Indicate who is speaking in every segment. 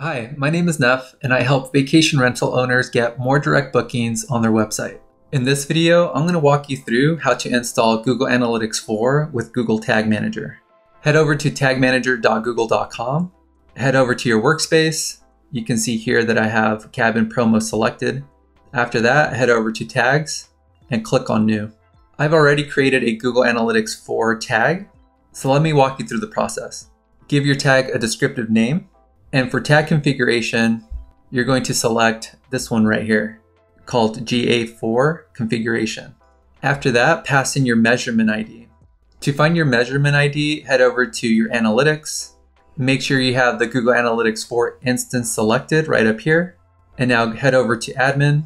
Speaker 1: Hi, my name is Nef, and I help vacation rental owners get more direct bookings on their website. In this video, I'm going to walk you through how to install Google Analytics 4 with Google Tag Manager. Head over to tagmanager.google.com, head over to your workspace. You can see here that I have Cabin Promo selected. After that, head over to Tags and click on New. I've already created a Google Analytics 4 tag, so let me walk you through the process. Give your tag a descriptive name, and for tag configuration, you're going to select this one right here called GA4 configuration. After that, pass in your measurement ID. To find your measurement ID, head over to your analytics. Make sure you have the Google Analytics 4 instance selected right up here. And now head over to admin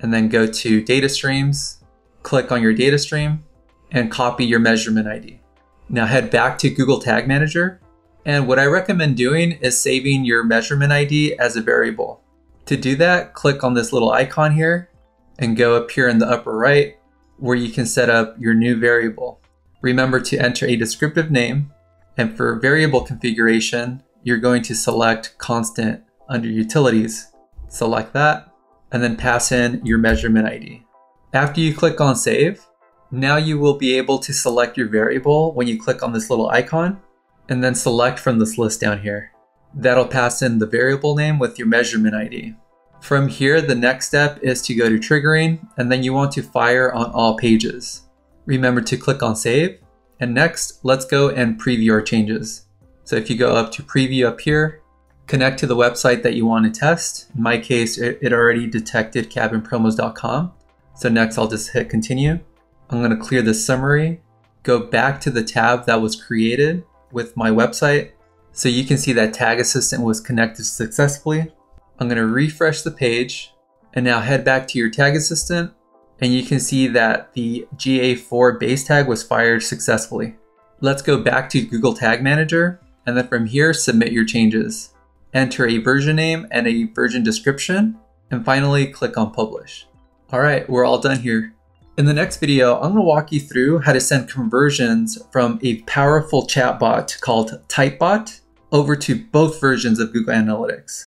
Speaker 1: and then go to data streams, click on your data stream and copy your measurement ID. Now head back to Google Tag Manager and what I recommend doing is saving your measurement ID as a variable. To do that, click on this little icon here and go up here in the upper right where you can set up your new variable. Remember to enter a descriptive name and for variable configuration, you're going to select constant under utilities. Select that and then pass in your measurement ID. After you click on save, now you will be able to select your variable when you click on this little icon and then select from this list down here. That'll pass in the variable name with your measurement ID. From here, the next step is to go to triggering, and then you want to fire on all pages. Remember to click on save, and next, let's go and preview our changes. So if you go up to preview up here, connect to the website that you want to test. In my case, it already detected cabinpromos.com. So next I'll just hit continue. I'm going to clear the summary, go back to the tab that was created, with my website. So you can see that Tag Assistant was connected successfully. I'm going to refresh the page and now head back to your Tag Assistant and you can see that the GA4 base tag was fired successfully. Let's go back to Google Tag Manager and then from here submit your changes. Enter a version name and a version description and finally click on publish. All right, we're all done here. In the next video, I'm going to walk you through how to send conversions from a powerful chatbot called Typebot over to both versions of Google Analytics.